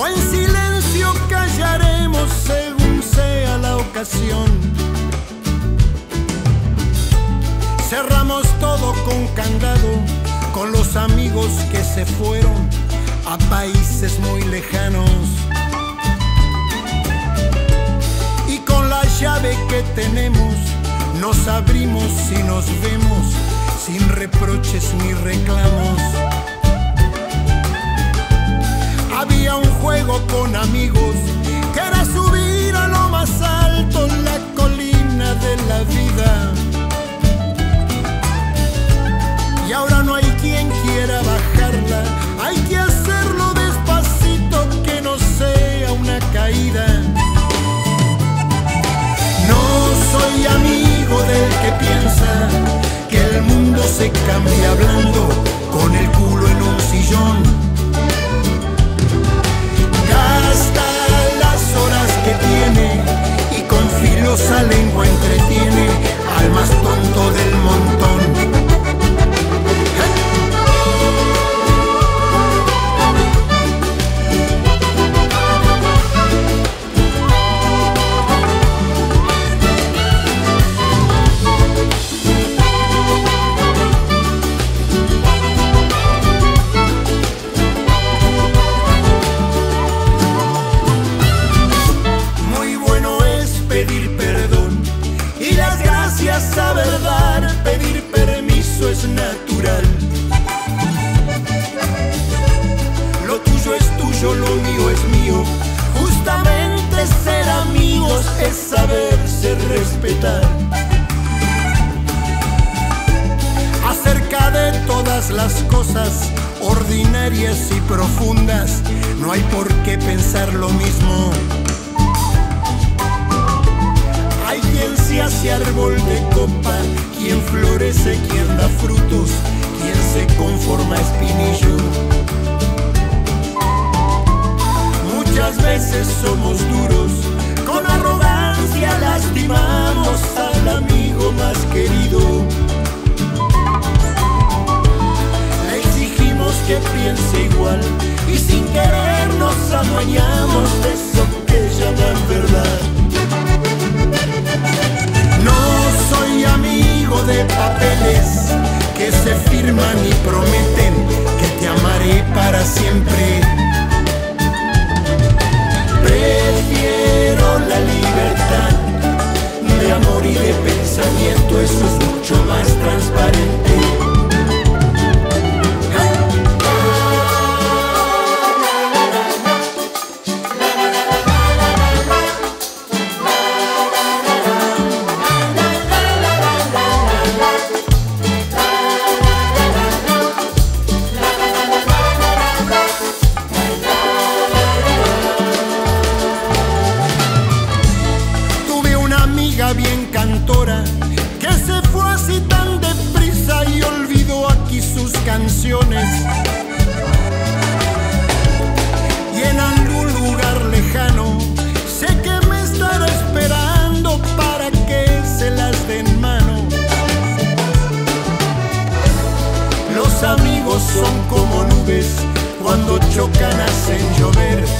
o en silencio callaremos según sea la ocasión. Cerramos todo con candado, con los amigos que se fueron a países muy lejanos. Y con la llave que tenemos, nos abrimos y nos vemos sin reproches ni reclamos. Había un juego con amigos que era subir a lo más alto la colina de la vida. Y ahora no hay quien quiera bajarla, hay que hacerlo despacito que no sea una caída. No soy amigo del que piensa que el mundo se cambia hablando con el culo en un sillón. Natural. Lo tuyo es tuyo, lo mío es mío. Justamente ser amigos es saberse respetar. Acerca de todas las cosas ordinarias y profundas, no hay por qué pensar lo mismo. Somos duros, con arrogancia lastimamos al amigo más querido. Le exigimos que piense igual y sin querer nos adueñamos de eso que llaman verdad. Y en algún lugar lejano sé que me estará esperando para que se las dé en mano. Los amigos son como nubes cuando chocan hacen llover